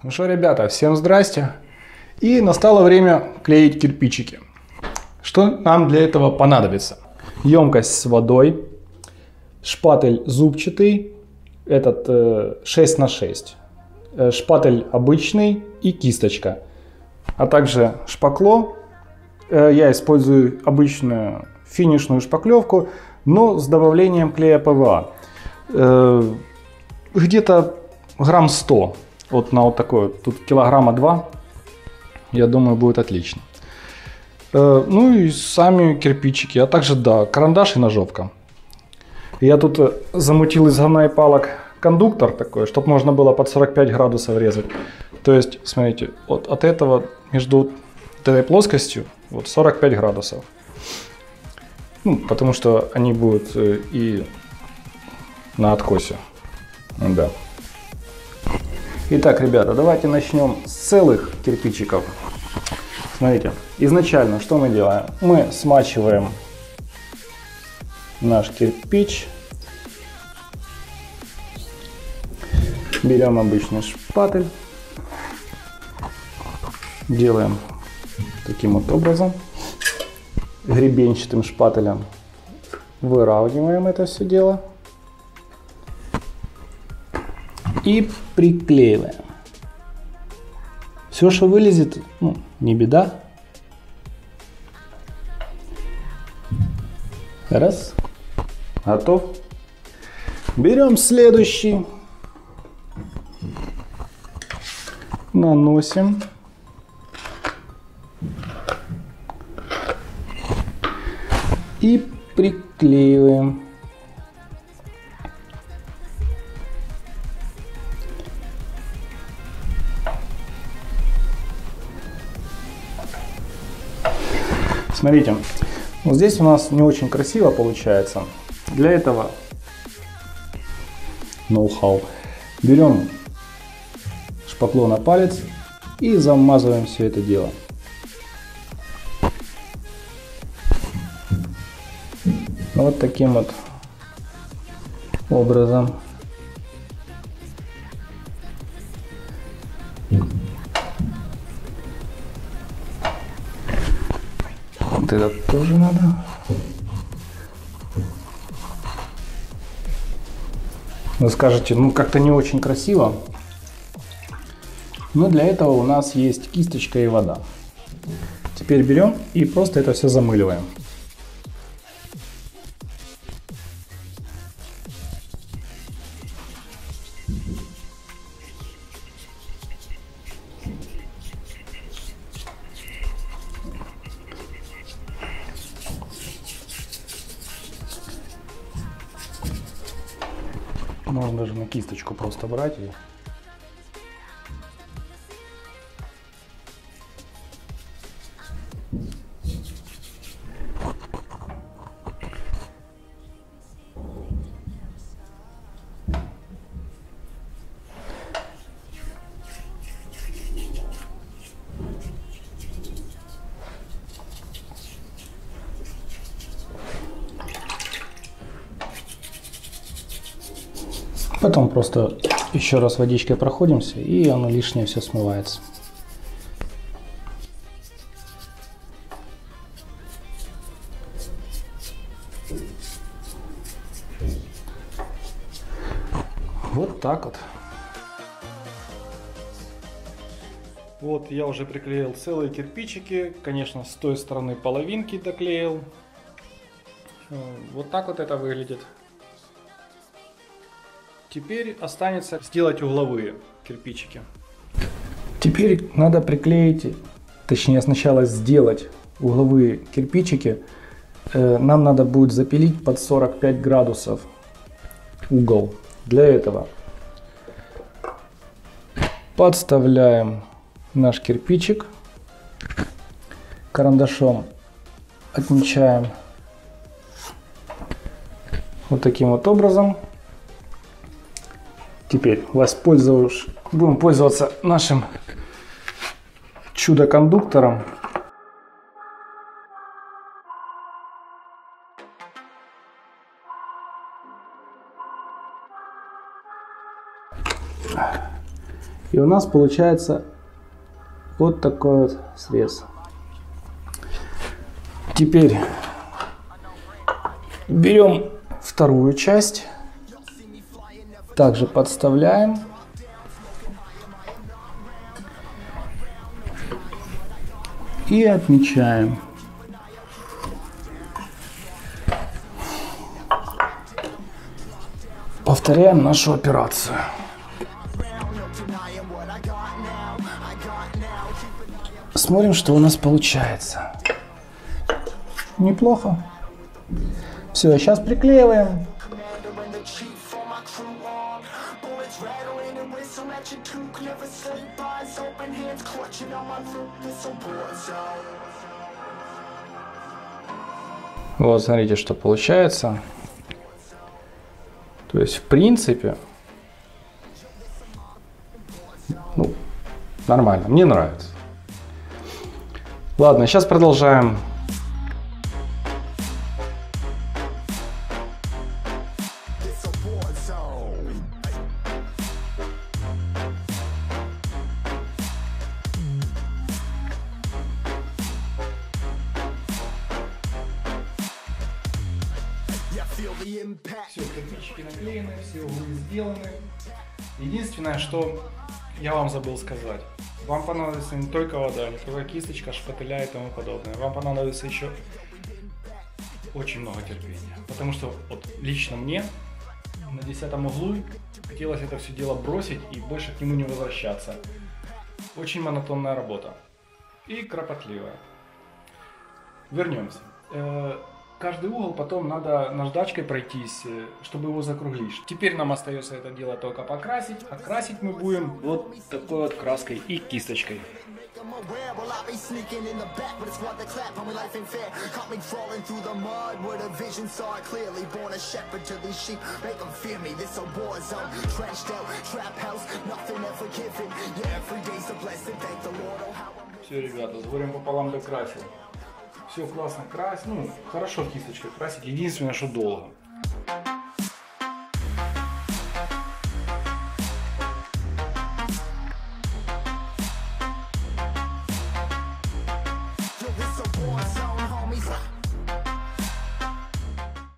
Ну что, ребята, всем здрасте. И настало время клеить кирпичики. Что нам для этого понадобится? Емкость с водой, шпатель зубчатый, этот э, 6 на 6, э, шпатель обычный и кисточка, а также шпакло. Э, я использую обычную финишную шпаклевку, но с добавлением клея ПВА. Э, где-то грамм 100 вот на вот такой, тут килограмма 2, я думаю, будет отлично. Э, ну и сами кирпичики, а также, да, карандаш и ножовка. Я тут э, замутил из говна и палок кондуктор такой, чтобы можно было под 45 градусов резать. То есть, смотрите, вот от этого между этой плоскостью вот 45 градусов. Ну, потому что они будут э, и на откосе. Да. Итак, ребята, давайте начнем с целых кирпичиков. Смотрите, изначально что мы делаем? Мы смачиваем наш кирпич. Берем обычный шпатель. Делаем таким вот образом. Гребенчатым шпателем выравниваем это все дело. И приклеиваем. Все, что вылезет, ну, не беда. Раз. Готов. Берем следующий. Наносим. И приклеиваем. Смотрите, вот здесь у нас не очень красиво получается. Для этого ноу-хау. Берем шпакло на палец и замазываем все это дело. Вот таким вот образом. Вот это тоже надо. Вы скажете, ну как-то не очень красиво. Но для этого у нас есть кисточка и вода. Теперь берем и просто это все замыливаем. Можно даже на кисточку просто брать и Потом просто еще раз водичкой проходимся, и оно лишнее все смывается. Вот так вот. Вот я уже приклеил целые кирпичики. Конечно, с той стороны половинки доклеил. Э, Вот так вот это выглядит. Теперь останется сделать угловые кирпичики. Теперь надо приклеить, точнее сначала сделать угловые кирпичики. Э, Нам надо будет запилить под 45 градусов угол. Для этого подставляем наш кирпичик. Карандашом отмечаем вот таким вот образом. Теперь, воспользовавшись, будем пользоваться нашим чудо-кондуктором. И у нас получается вот такой вот срез. Теперь берем вторую часть, также подставляем. И отмечаем. Повторяем нашу операцию. Смотрим, что у нас получается. Неплохо. Все, сейчас приклеиваем. Вот, смотрите, что получается. То есть, в принципе, ну, нормально, мне нравится. Ладно, сейчас продолжаем. Все, кирпичики наклеены, все углы сделаны. Единственное, что я вам забыл сказать. Вам понадобится не только вода, не только кисточка, шпателя и тому подобное. Вам понадобится еще очень много терпения. Потому что вот лично мне на десятом углу хотелось это все дело бросить и больше к нему не возвращаться. Очень монотонная работа. И кропотливая. Вернемся. Каждый угол потом надо наждачкой пройтись, э, чтобы его закруглить. Теперь нам остается это дело только покрасить. А красить мы будем вот такой вот краской и кисточкой. Все, ребята, с горем пополам докрасил. Все классно красить, ну, хорошо кисточкой красить, единственное, что долго.